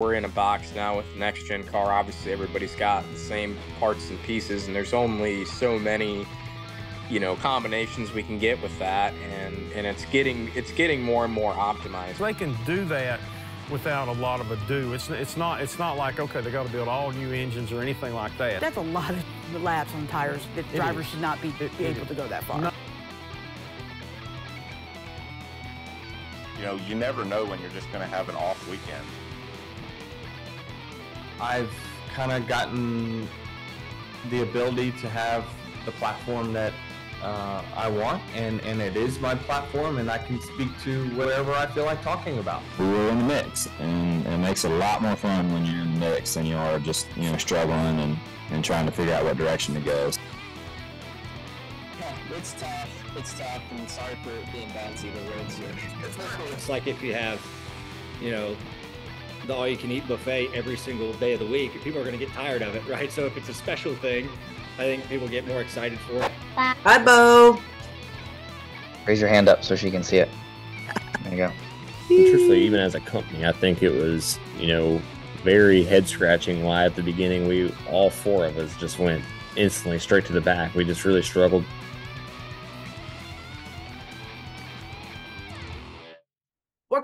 We're in a box now with the next gen car. Obviously, everybody's got the same parts and pieces, and there's only so many, you know, combinations we can get with that, and and it's getting it's getting more and more optimized. They can do that without a lot of ado. It's it's not it's not like okay they got to build all new engines or anything like that. That's a lot of laps on tires that It drivers is. should not be, It- be it able is. to go that far. No. You know, you never know when you're just going to have an off weekend. I've kind of gotten the ability to have the platform that uh, I want, and, and it is my platform, and I can speak to whatever I feel like talking about. we were in the mix, and it makes it a lot more fun when you're in the mix than you are just you know struggling and, and trying to figure out what direction to go. Yeah, it's tough. It's tough, and sorry for it being bouncy the roads here. It's like if you have, you know, the all-you-can-eat buffet every single day of the week, people are going to get tired of it, right? So if it's a special thing, I think people get more excited for it. Hi, Bo. Raise your hand up so she can see it. There you go. Truthfully, even as a company, I think it was, you know, very head scratching why at the beginning we all four of us just went instantly straight to the back. We just really struggled.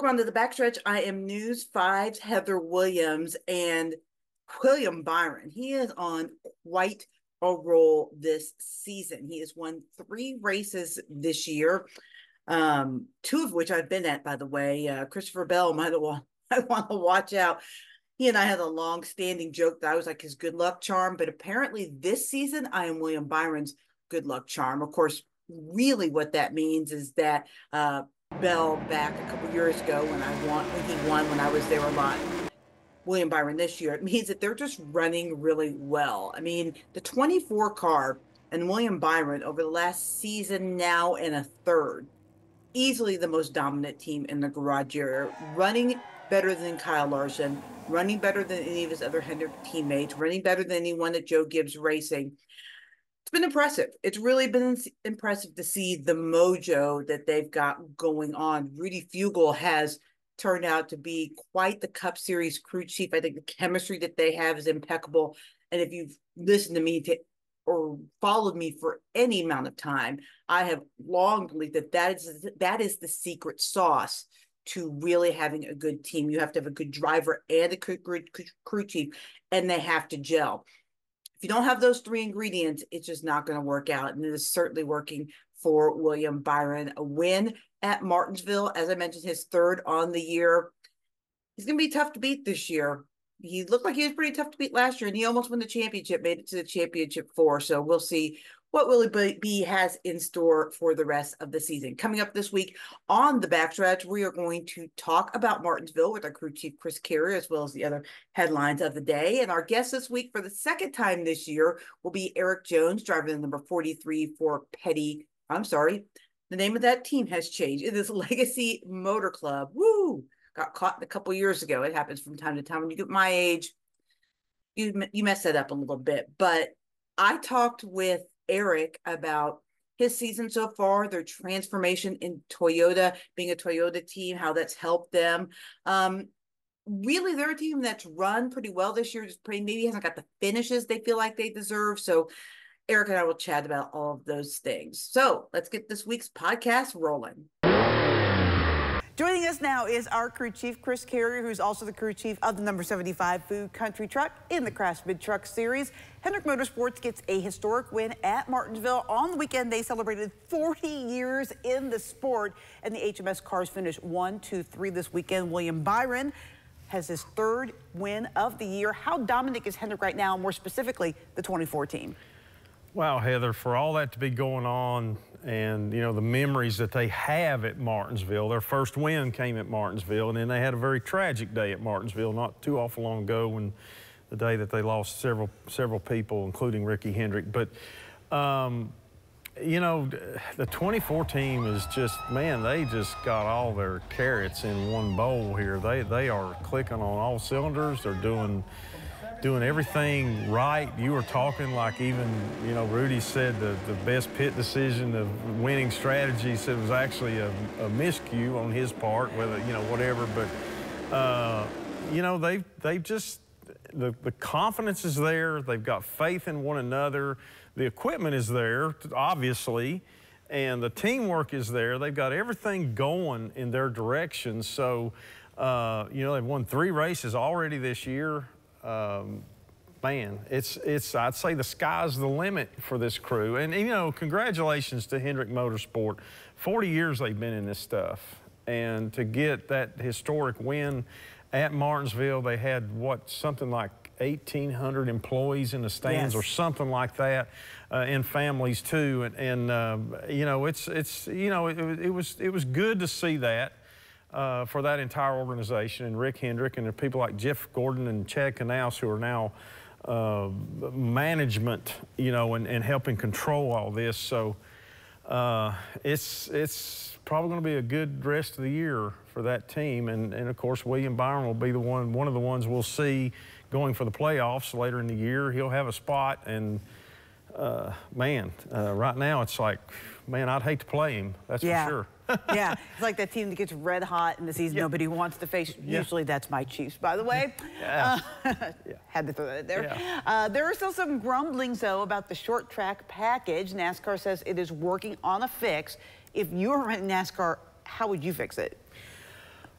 Welcome on to the backstretch. I am News 5's Heather Williams and William Byron. He is on quite a roll this season. He has won three races this year, um, two of which I've been at, by the way. Uh, Christopher Bell might want, might want to watch out. He and I had a long standing joke that I was like his good luck charm, but apparently this season I am William Byron's good luck charm. Of course, really what that means is that uh, Bell back a couple years ago when I won when he won when I was there a lot. William Byron this year, it means that they're just running really well. I mean, the 24 car and William Byron over the last season now and a third, easily the most dominant team in the garage area, running better than Kyle Larson, running better than any of his other Hendrick teammates, running better than anyone at Joe Gibbs Racing been impressive. It's really been impressive to see the mojo that they've got going on. Rudy Fugle has turned out to be quite the Cup Series crew chief. I think the chemistry that they have is impeccable. And if you've listened to me to, or followed me for any amount of time, I have long believed that that is that is the secret sauce to really having a good team. You have to have a good driver and a good good crew chief, and they have to gel if you don't have those three ingredients, it's just not going to work out. And it is certainly working for William Byron. A win at Martinsville, as I mentioned, his third on the year. He's going to be tough to beat this year. He looked like he was pretty tough to beat last year, and he almost won the championship, made it to the championship four. So we'll see what Willie B- has in store for the rest of the season. Coming up this week on the backstretch, we are going to talk about Martinsville with our crew chief Chris Carrier, as well as the other headlines of the day. And our guest this week for the second time this year will be Erik Jones, driving the number 43 for Petty. I'm sorry, the name of that team has changed. It is Legacy Motor Club. Woo! Got caught a couple years ago. It happens from time to time. When you get my age, you you mess that up a little bit. But I talked with Erik about his season so far, their transformation in Toyota, being a Toyota team, how that's helped them. Um, really, they're a team that's run pretty well this year. Just pretty, maybe hasn't got the finishes they feel like they deserve. So, Erik and I will chat about all of those things. So, let's get this week's podcast rolling. Joining us now is our crew chief, Chris Carrier, who's also the crew chief of the number 75 Food Country Truck in the Craftsman Truck Series. Hendrick Motorsports gets a historic win at Martinsville. On the weekend, they celebrated 40 years in the sport, and the HMS cars finished one, two, three this weekend. William Byron has his third win of the year. How dominant is Hendrick right now, more specifically, the 24 team? Wow, Heather, for all that to be going on and, you know, the memories that they have at Martinsville, their first win came at Martinsville, and then they had a very tragic day at Martinsville not too awful long ago when the day that they lost several several people, including Ricky Hendrick. But, um, you know, the 24 team is just, man, they just got all their carrots in one bowl here. They, they are clicking on all cylinders. They're doing doing everything right. You were talking like even, you know, Rudy said the, the best pit decision, the winning strategy, said it was actually a, a miscue on his part, whether, you know, whatever. But uh, you know, they've, they've just, the, the confidence is there. They've got faith in one another. The equipment is there, obviously, and the teamwork is there. They've got everything going in their direction. So, uh, you know, they've won three races already this year. Um, man, it's it's I'd say the sky's the limit for this crew. And you know, congratulations to Hendrick Motorsport. 40 years they've been in this stuff, and to get that historic win at Martinsville, they had what something like 1,800 employees in the stands Yes. or something like that, uh, and families too. And, and uh, you know, it's it's you know, it, it was it was good to see that. Uh, for that entire organization and Rick Hendrick and people like Jeff Gordon and Chad Knaus who are now uh, management, you know, and, and helping control all this. So uh, it's it's probably going to be a good rest of the year for that team. And, and of course, William Byron will be the one one of the ones we'll see going for the playoffs later in the year. He'll have a spot, and uh, man, uh, right now it's like, man, I'd hate to play him. That's Yeah. for sure. yeah, it's like that team that gets red hot in the season nobody wants to face. Yeah. Usually that's my Chiefs, by the way. Yeah. Uh, Had to throw that in there. Yeah. Uh, there are still some grumblings, though, about the short track package. NASCAR says it is working on a fix. If you were in NASCAR, how would you fix it?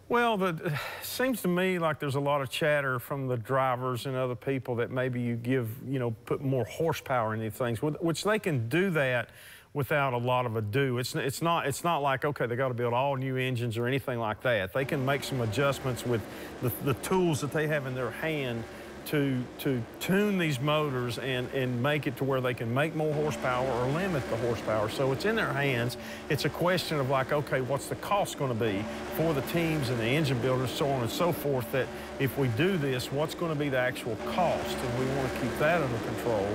Well, the, seems to me like there's a lot of chatter from the drivers and other people that maybe you give, you know, put more horsepower in these things, which they can do that without a lot of ado. It's, it's not it's not like okay they got to build all new engines or anything like that. They can make some adjustments with the, the tools that they have in their hand to to tune these motors and and make it to where they can make more horsepower or limit the horsepower. So it's in their hands. It's a question of like, okay, what's the cost going to be for the teams and the engine builders, so on and so forth. That if we do this, what's going to be the actual cost, and we want to keep that under control.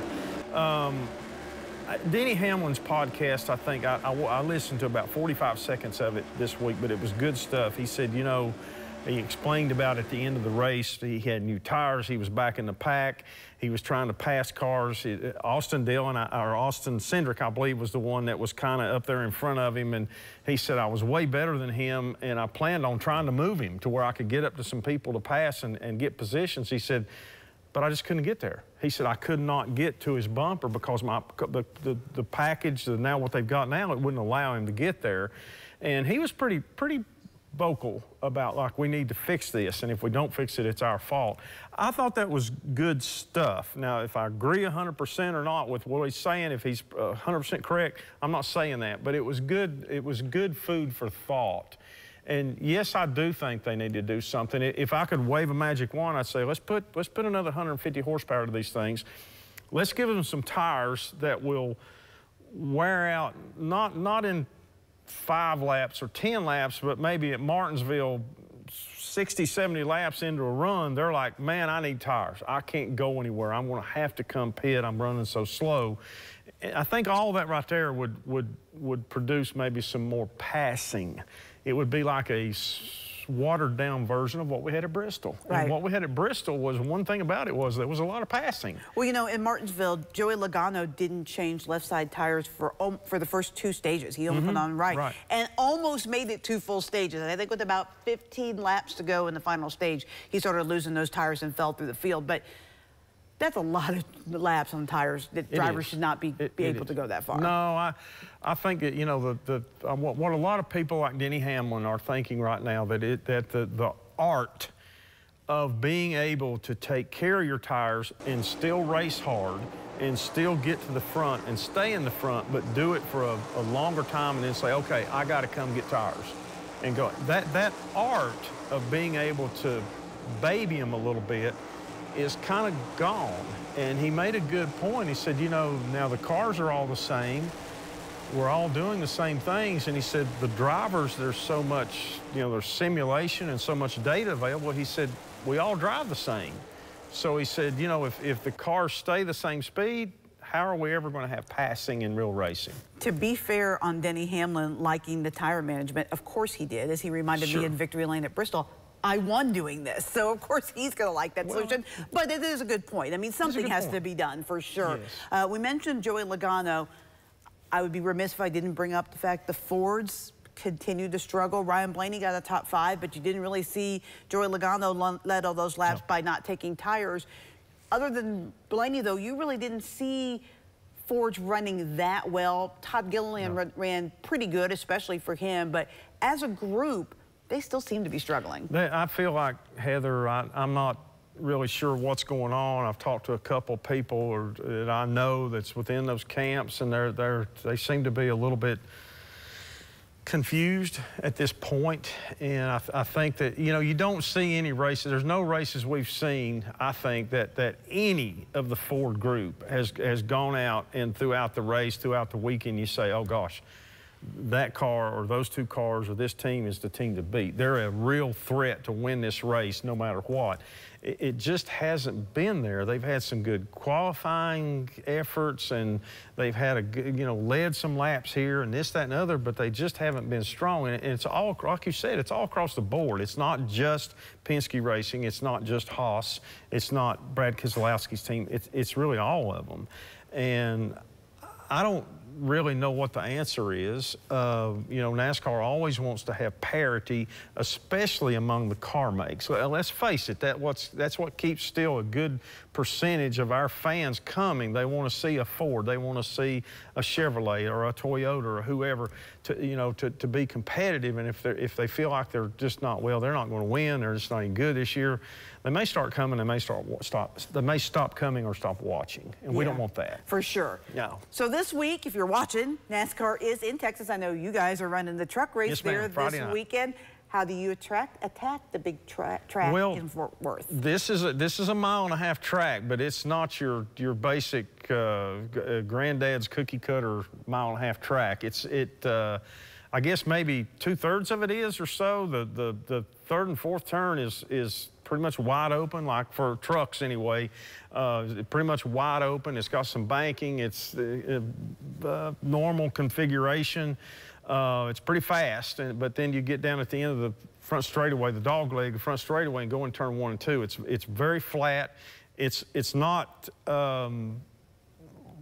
Um, Denny Hamlin's podcast, I think I, I, I listened to about 45 seconds of it this week, but it was good stuff. He said, you know, he explained about at the end of the race, he had new tires, he was back in the pack, he was trying to pass cars. Austin Dillon, or Austin Cindric, I believe, was the one that was kind of up there in front of him, and he said, I was way better than him, and I planned on trying to move him to where I could get up to some people to pass and, and get positions. He said, but I just couldn't get there. He said I could not get to his bumper because my the, the, the package, the, now what they've got now, it wouldn't allow him to get there. And he was pretty pretty vocal about like we need to fix this, and if we don't fix it, it's our fault. I thought that was good stuff. Now, if I agree 100% or not with what he's saying, if he's uh, 100% correct, I'm not saying that, but it was good. It was good food for thought. And yes, I do think they need to do something. If I could wave a magic wand, I'd say let's put let's put another 150 horsepower to these things. Let's give them some tires that will wear out not not in five laps or 10 laps, but maybe at Martinsville 60, 70 laps into a run, they're like, man, I need tires. I can't go anywhere. I'm going to have to come pit. I'm running so slow. I think all that right there would, would, would produce maybe some more passing. It would be like a watered down version of what we had at Bristol. Right. And what we had at Bristol was one thing about it was there was a lot of passing. Well, you know, in Martinsville, Joey Logano didn't change left side tires for for the first two stages. He only put Mhm, on right, right. and almost made it two full stages. And I think with about 15 laps to go in the final stage, he started losing those tires and fell through the field. But that's a lot of laps on tires that It drivers should not be, be it able is. to go that far. No, I, I think that you know the, the uh, what, what a lot of people like Denny Hamlin are thinking right now that it that the the art of being able to take care of your tires and still race hard and still get to the front and stay in the front, but do it for a, a longer time and then say, okay, I got to come get tires and go. That that art of being able to baby them a little bit is kind of gone. And he made a good point. He said, you know, now the cars are all the same. We're all doing the same things. And he said, the drivers, there's so much, you know, there's simulation and so much data available. He said, we all drive the same. So he said, you know, if, if the cars stay the same speed, how are we ever going to have passing in real racing? To be fair on Denny Hamlin liking the tire management, of course he did, as he reminded Sure. me in Victory Lane at Bristol. I won doing this, so of course he's going to like that solution. But it is a good point. I mean, something has point. to be done for sure. Yes. Uh, we mentioned Joey Logano. I would be remiss if I didn't bring up the fact the Fords continued to struggle. Ryan Blaney got a top five, but you didn't really see Joey Logano led all those laps no. by not taking tires. Other than Blaney, though, you really didn't see Fords running that well. Todd Gilliland no. ran pretty good, especially for him. But as a group, they still seem to be struggling. I feel like, Heather, I, I'm not really sure what's going on. I've talked to a couple people or, that I know that's within those camps, and they're, they're, they seem to be a little bit confused at this point. And I, I, think that, you know, you don't see any races. There's no races we've seen, I think, that, that any of the Ford group has, has gone out and throughout the race, throughout the weekend, you say, oh, gosh, that car or those two cars or this team is the team to beat. They're a real threat to win this race no matter what. It, just hasn't been there. They've had some good qualifying efforts and they've had a good, you know, led some laps here and this, that, and other, but they just haven't been strong. And it's all, like you said, it's all across the board. It's not just Penske Racing. It's not just Haas. It's not Brad Keselowski's team. It's, it's really all of them. And I don't really know what the answer is. Uh, you know, NASCAR always wants to have parity, especially among the car makes. Let's face it, that what's, that's what keeps still a good percentage of our fans coming. They want to see a Ford, they want to see a Chevrolet or a Toyota or whoever to, you know, to, to be competitive. And if, they if they feel like they're just not, well, they're not going to win, they're just not even good this year, they may start coming, they may start stop, they may stop coming or stop watching, and yeah, we don't want that. For sure. No. So this week, if you're watching, NASCAR is in Texas. I know you guys are running the truck race yes, there this night. weekend. How do you attract attack the big tra track well, in Fort Worth? This is a, this is a mile and a half track, but it's not your your basic uh, uh, granddad's cookie cutter mile and a half track. It's it. Uh, I guess maybe two thirds of it is or so. The the the third and fourth turn is is pretty much wide open, like for trucks anyway. Uh, pretty much wide open. It's got some banking. It's uh, uh, normal configuration. Uh, it's pretty fast, and, but then you get down at the end of the front straightaway, the dog leg, the front straightaway, and go in turn one and two. It's it's very flat. It's it's not. Um,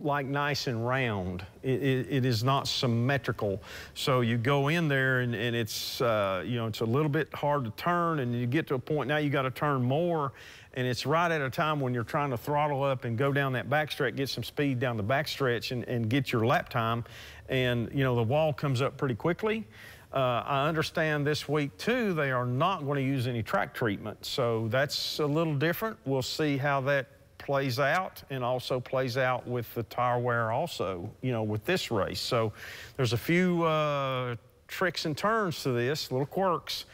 like nice and round. It, it, it is not symmetrical. So you go in there and, and it's, uh, you know, it's a little bit hard to turn and you get to a point now you got to turn more and it's right at a time when you're trying to throttle up and go down that backstretch, get some speed down the backstretch and, and get your lap time. And, you know, the wall comes up pretty quickly. Uh, I understand this week, too, they are not going to use any track treatment. So that's a little different. We'll see how that plays out and also plays out with the tire wear also, you know, with this race. So there's a few uh, tricks and turns to this, little quirks.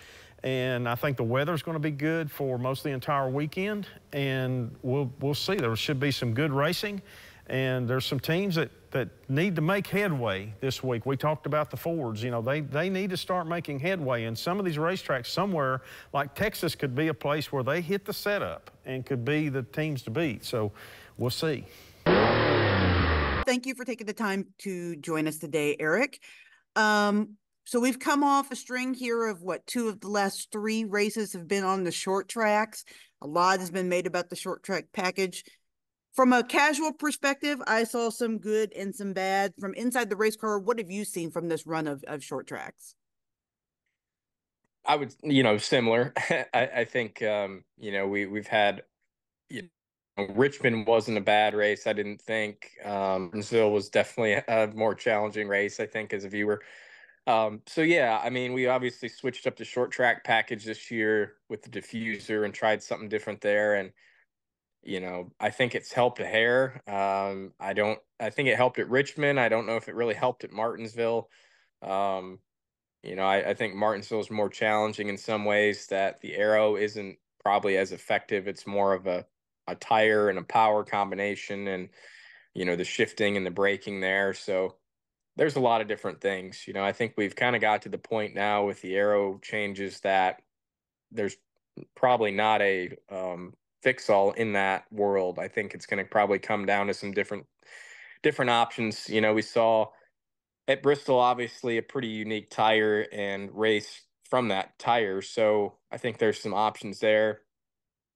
And I think the weather's going to be good for most of the entire weekend. And we'll, we'll see. There should be some good racing. And there's some teams that, that need to make headway this week. We talked about the Fords. You know, they, they need to start making headway. And some of these racetracks somewhere, like Texas, could be a place where they hit the setup and could be the teams to beat. So we'll see. Thank you for taking the time to join us today, Erik. Um, so we've come off a string here of what two of the last three races have been on the short tracks. A lot has been made about the short track package from a casual perspective, I saw some good and some bad. From inside the race car, what have you seen from this run of, of short tracks? I would, you know, similar. I, I think, um, you know, we we've had, you know, Richmond wasn't a bad race. I didn't think. Um, Brazil was definitely a more challenging race. I think as a viewer. Um, so yeah, I mean, we obviously switched up the short track package this year with the diffuser and tried something different there, and you know, I think it's helped a hair. Um, I don't. I think it helped at Richmond. I don't know if it really helped at Martinsville. Um, you know, I, I think Martinsville is more challenging in some ways. That the aero isn't probably as effective. It's more of a a tire and a power combination, and you know the shifting and the braking there. So there's a lot of different things. You know, I think we've kind of got to the point now with the aero changes that there's probably not a um, fix all in that world. I think it's going to probably come down to some different different options. You know, we saw at Bristol obviously a pretty unique tire and race from that tire. So I think there's some options there.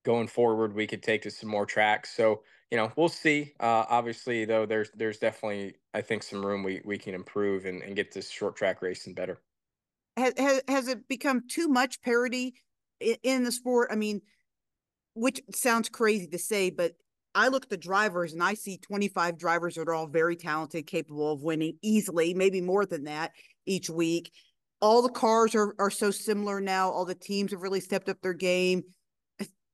Going forward, we could take to some more tracks. So you know, we'll see. Uh, obviously, though, there's there's definitely I think some room we we can improve and, and get this short track racing better. has, has, has it become too much parity in, in the sport? I mean, which sounds crazy to say, but I look at the drivers and I see 25 drivers that are all very talented, capable of winning easily, maybe more than that each week. All the cars are, are so similar now. All the teams have really stepped up their game.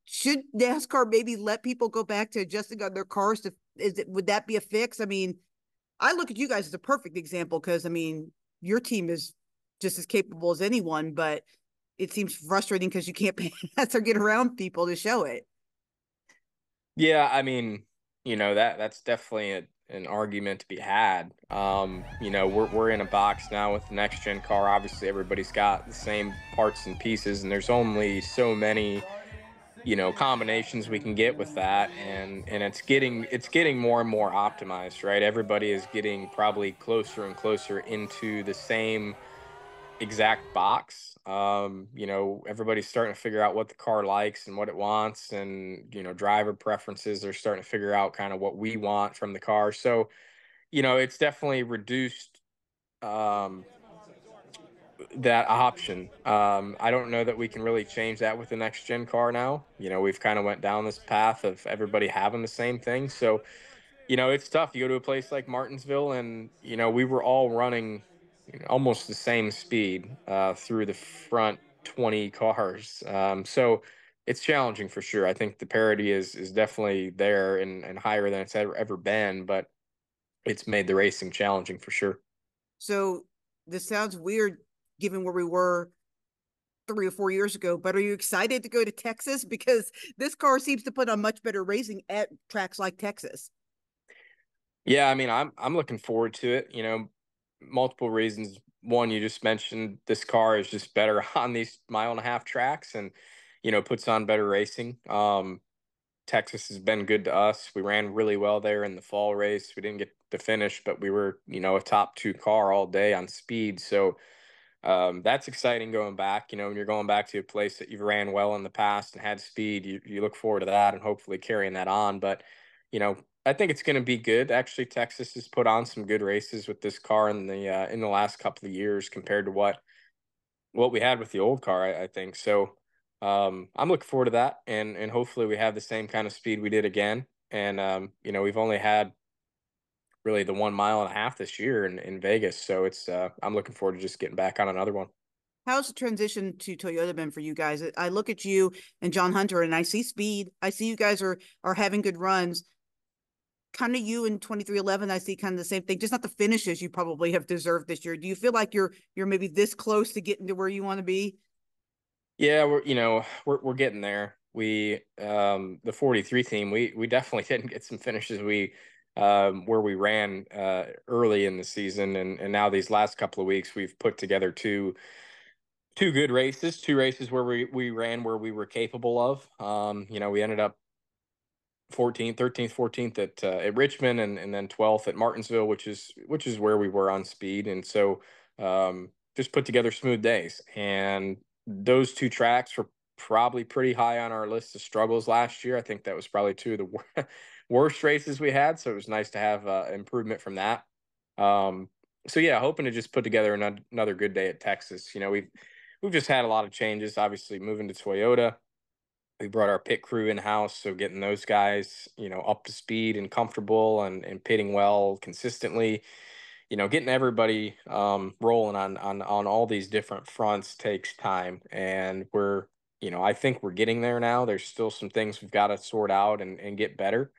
Should NASCAR maybe let people go back to adjusting on their cars? To is it would that be a fix? I mean, I look at you guys as a perfect example because I mean your team is just as capable as anyone, but it seems frustrating because you can't pass or get around people to show it. Yeah, I mean, you know that that's definitely a, an argument to be had. Um, you know, we're we're in a box now with the next gen car. Obviously, everybody's got the same parts and pieces, and there's only so many you know combinations we can get with that and and it's getting it's getting more and more optimized right everybody is getting probably closer and closer into the same exact box um you know everybody's starting to figure out what the car likes and what it wants and you know driver preferences are starting to figure out kind of what we want from the car so you know it's definitely reduced um that option. Um, I don't know that we can really change that with the next gen car now. You know, we've kind of went down this path of everybody having the same thing. So, you know, it's tough. You go to a place like Martinsville, and you know, we were all running almost the same speed uh, through the front 20 cars. Um, so it's challenging for sure. I think the parity is is definitely there and, and higher than it's ever ever been, but it's made the racing challenging for sure. So this sounds weird given where we were three or four years ago. But are you excited to go to Texas? Because this car seems to put on much better racing at tracks like Texas. Yeah, I mean, I'm I'm looking forward to it. You know, multiple reasons. One, you just mentioned this car is just better on these mile and a half tracks, and you know, puts on better racing. Um, Texas has been good to us. We ran really well there in the fall race. We didn't get to finish, but we were, you know, a top two car all day on speed. So um, that's exciting going back. You know, when you're going back to a place that you've ran well in the past and had speed, you, you look forward to that and hopefully carrying that on. But, you know, I think it's going to be good. Actually, Texas has put on some good races with this car in the uh, in the last couple of years compared to what what we had with the old car. I, I think so. Um, I'm looking forward to that, and and hopefully we have the same kind of speed we did again. And um, you know, we've only had really the one mile and a half this year in, in Vegas. So it's uh, I'm looking forward to just getting back on another one. How's the transition to Toyota been for you guys? I look at you and John Hunter and I see speed. I see you guys are are having good runs. Kind of you in 2311, I see kind of the same thing, just not the finishes you probably have deserved this year. Do you feel like you're you're maybe this close to getting to where you want to be? Yeah, we're you know, we're we're getting there. We um the 43 team, we we definitely didn't get some finishes we um, where we ran uh, early in the season, and and now these last couple of weeks we've put together two two good races, two races where we we ran where we were capable of. Um, you know, we ended up 14th, 13th, 14th at uh, at Richmond, and and then 12th at Martinsville, which is which is where we were on speed, and so um, just put together smooth days. And those two tracks were probably pretty high on our list of struggles last year. I think that was probably two of the worst races we had. So it was nice to have uh, improvement from that. Um, so yeah, hoping to just put together another good day at Texas. You know, we've we've just had a lot of changes. Obviously, moving to Toyota, we brought our pit crew in house, so getting those guys, you know, up to speed and comfortable and and pitting well consistently. You know, getting everybody um, rolling on on on all these different fronts takes time, and we're you know I think we're getting there now. There's still some things we've got to sort out and and get better.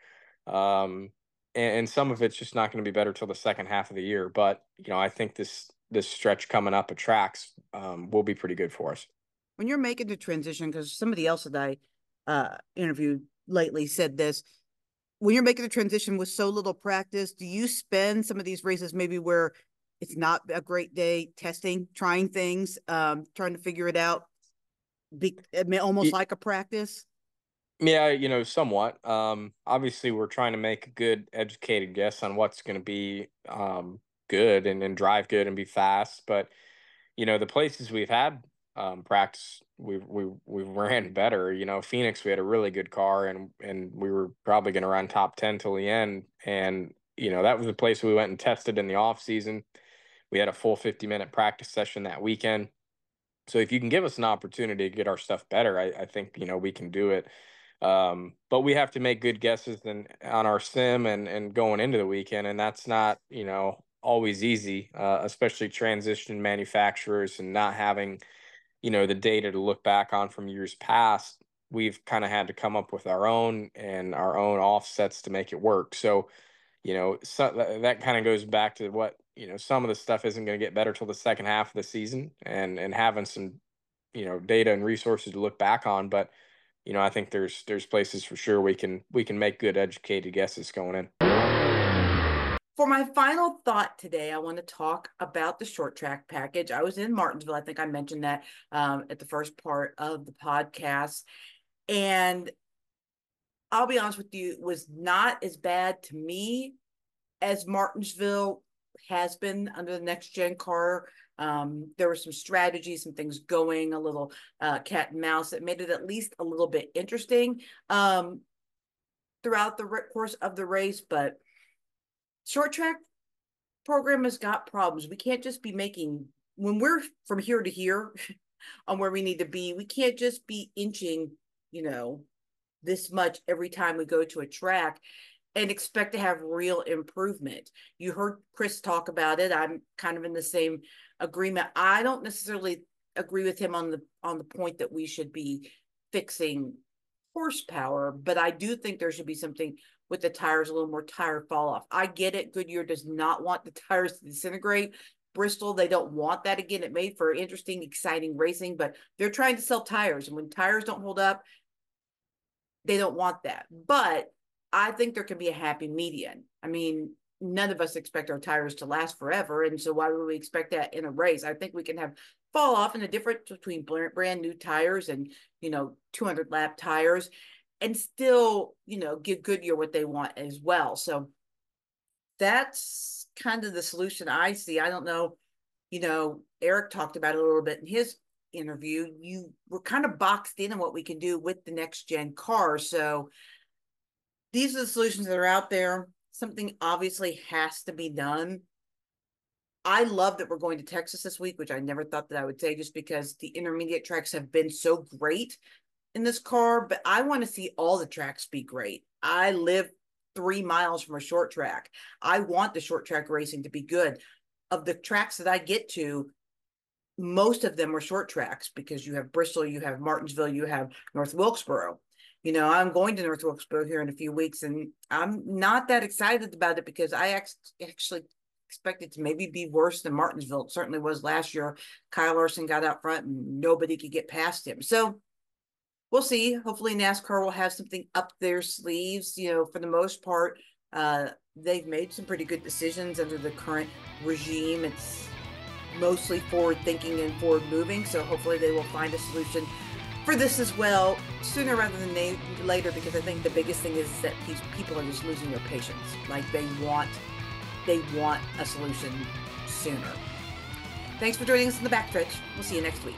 Um, and, and some of it's just not going to be better till the second half of the year. But you know, I think this this stretch coming up at tracks um, will be pretty good for us. When you're making the transition, because somebody else that I uh, interviewed lately said this, when you're making the transition with so little practice, do you spend some of these races maybe where it's not a great day testing, trying things, um, trying to figure it out, be almost like a practice? Yeah, you know, somewhat. Um, obviously, we're trying to make a good, educated guess on what's going to be um, good and, and drive good and be fast. But you know, the places we've had um, practice, we we we ran better. You know, Phoenix, we had a really good car, and and we were probably going to run top ten till the end. And you know, that was the place we went and tested in the off season. We had a full fifty minute practice session that weekend. So if you can give us an opportunity to get our stuff better, I, I think you know we can do it. Um, but we have to make good guesses and on our sim and and going into the weekend, and that's not you know always easy, uh, especially transition manufacturers and not having you know the data to look back on from years past. We've kind of had to come up with our own and our own offsets to make it work. So you know so that, that kind of goes back to what you know some of the stuff isn't going to get better till the second half of the season and and having some you know data and resources to look back on but you know i think there's there's places for sure we can we can make good educated guesses going in for my final thought today, I want to talk about the short track package. I was in Martinsville. I think I mentioned that um, at the first part of the podcast. And I'll be honest with you, was not as bad to me as Martinsville has been under the next gen car. Um, there were some strategies, some things going a little uh, cat and mouse that made it at least a little bit interesting um, throughout the course of the race. But short track program has got problems. We can't just be making when we're from here to here on where we need to be. We can't just be inching, you know, this much every time we go to a track and expect to have real improvement. You heard Chris talk about it. I'm kind of in the same agreement. I don't necessarily agree with him on the on the point that we should be fixing horsepower, but I do think there should be something with the tires a little more tire fall off. I get it. Goodyear does not want the tires to disintegrate. Bristol, they don't want that again. It made for interesting, exciting racing, but they're trying to sell tires. And when tires don't hold up, they don't want that. But I think there can be a happy median. I mean, none of us expect our tires to last forever. And so why would we expect that in a race? I think we can have fall off in the difference between brand new tires and, you know, 200 lap tires and still, you know, give Goodyear what they want as well. So that's kind of the solution I see. I don't know, you know, Erik talked about it a little bit in his interview. You were kind of boxed in on what we can do with the next gen car. So these are the solutions that are out there. Something obviously has to be done. I love that we're going to Texas this week, which I never thought that I would say just because the intermediate tracks have been so great in this car, but I want to see all the tracks be great. I live three miles from a short track. I want the short track racing to be good. Of the tracks that I get to, most of them are short tracks because you have Bristol, you have Martinsville, you have North Wilkesboro you know, I'm going to North Wilkesboro here in a few weeks, and I'm not that excited about it because I ex- actually expected to maybe be worse than Martinsville. It certainly was last year. Kyle Larson got out front and nobody could get past him. So we'll see. Hopefully, NASCAR will have something up their sleeves. You know, for the most part, uh, they've made some pretty good decisions under the current regime. It's mostly forward thinking and forward moving. So hopefully, they will find a solution for this as well sooner rather than later because I think the biggest thing is that these people are just losing their patience. Like they want they want a solution sooner. Thanks for joining us in the backstretch. We'll see you next week.